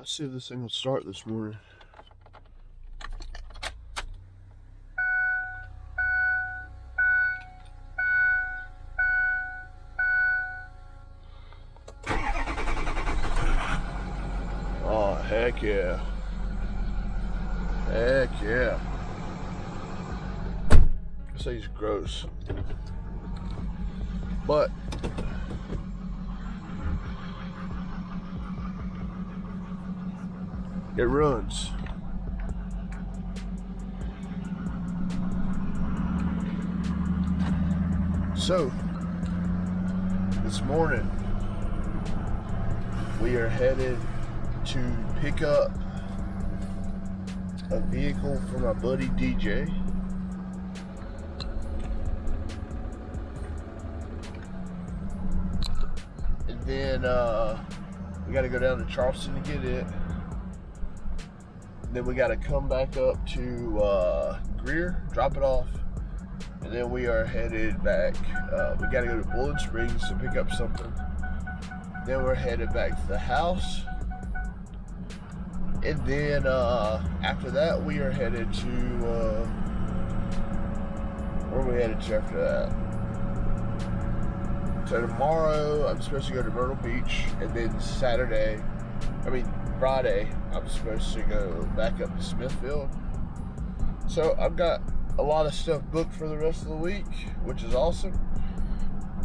Let's see if this thing will start this morning. Oh, heck yeah. Heck yeah. Say he's gross. But it runs. So, this morning, we are headed to pick up a vehicle for my buddy DJ. And then uh, we got to go down to Charleston to get it. Then we got to come back up to uh, Greer, drop it off, and then we are headed back. Uh, we got to go to Boiling Springs to pick up something. Then we're headed back to the house. And then uh, after that, we are headed to. Uh, where we headed to after that? So tomorrow, I'm supposed to go to Myrtle Beach, and then Saturday, I mean Friday, I'm supposed to go back up to Smithfield. So I've got a lot of stuff booked for the rest of the week, which is awesome.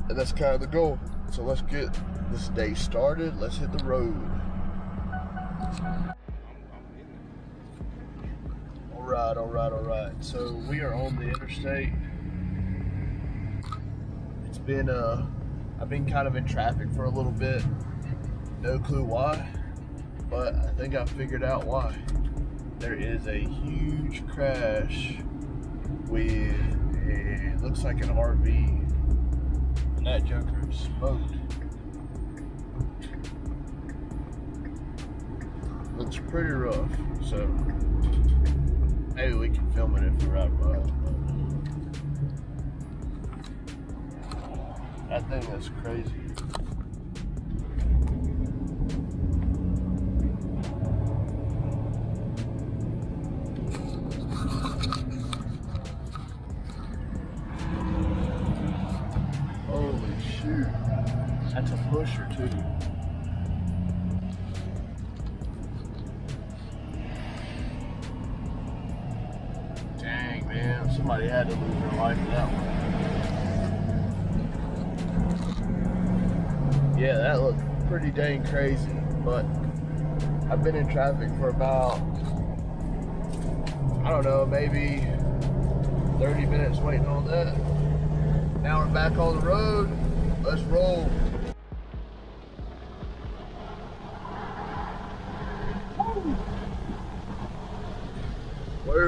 And that's kind of the goal. So let's get this day started. Let's hit the road. All right, all right, all right. So we are on the interstate. It's been uh, I've been kind of in traffic for a little bit. No clue why, but I think I figured out why. There is a huge crash with a, looks like an RV, and that junker is smoked. Looks pretty rough, so maybe we can film it if we're by. That thing is crazy. Pusher too. Dang man, somebody had to lose their life that one. Yeah, that looked pretty dang crazy, but I've been in traffic for about, I don't know, maybe 30 minutes waiting on that. Now we're back on the road. Let's roll.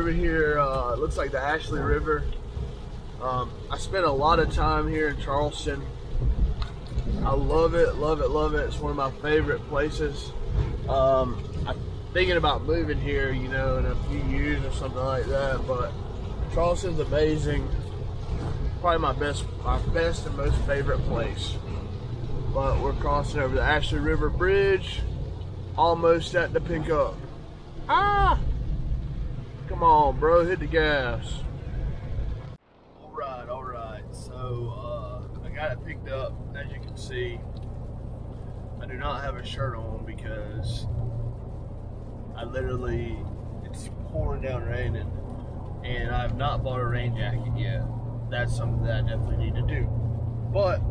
Over here, uh, it looks like the Ashley River. Um, I spent a lot of time here in Charleston. I love it, love it, love it. It's one of my favorite places. Um, I'm thinking about moving here, you know, in a few years or something like that. But Charleston's amazing. Probably my best, my best and most favorite place. But we're crossing over the Ashley River Bridge, almost at the pickup. Ah! Come on, bro, hit the gas. All right, all right. So uh, I got it picked up. As you can see, I do not have a shirt on because I literally it's pouring down raining, and I have not bought a rain jacket yet. That's something that I definitely need to do. But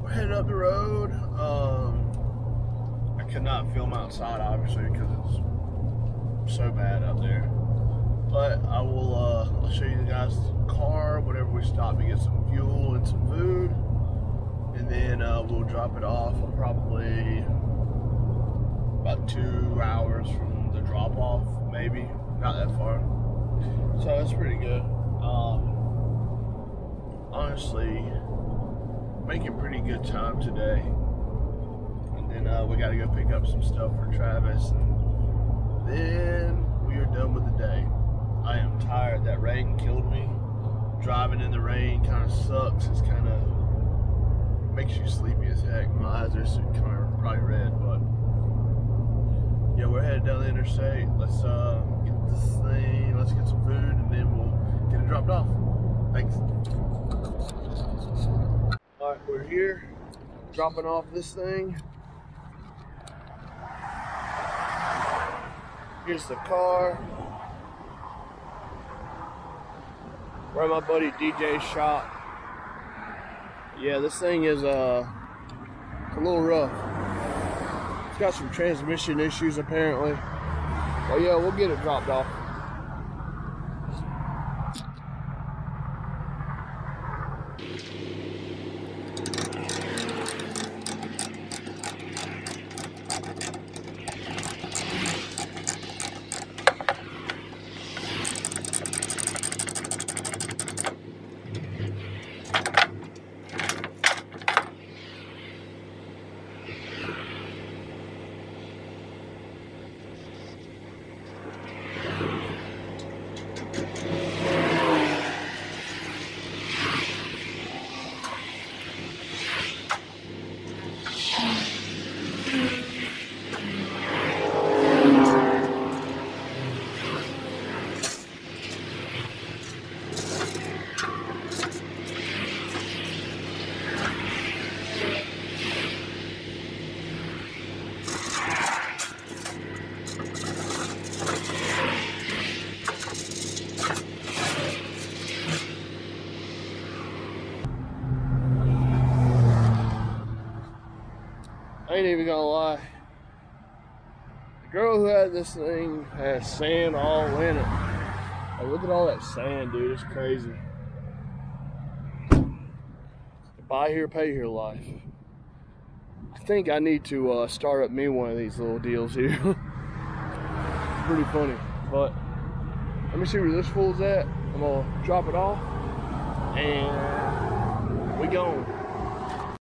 we're heading up the road. Um, I cannot film outside, obviously, because it's so bad out there. But I will uh, I'll show you the guys the car whenever we stop to get some fuel and some food. And then uh, we'll drop it off probably about two hours from the drop off, maybe. Not that far. So that's pretty good. Um, honestly, making pretty good time today. And then uh, we got to go pick up some stuff for Travis. And then we are done with the day. I am tired. That rain killed me. Driving in the rain kind of sucks. It's kind of makes you sleepy as heck. My eyes are kind of probably red, but yeah, we're headed down the interstate. Let's uh, get this thing, let's get some food, and then we'll get it dropped off. Thanks. All right, we're here, dropping off this thing. Here's the car. We're my buddy DJ shop. Yeah, this thing is uh, a little rough. It's got some transmission issues apparently. But yeah, we'll get it dropped off. I ain't even gonna lie. The girl who had this thing has sand all in it. Like, look at all that sand, dude. It's crazy. Buy here, pay here life. I think I need to uh, start up me one of these little deals here. pretty funny. But let me see where this fool's at. I'm gonna drop it off and we gone.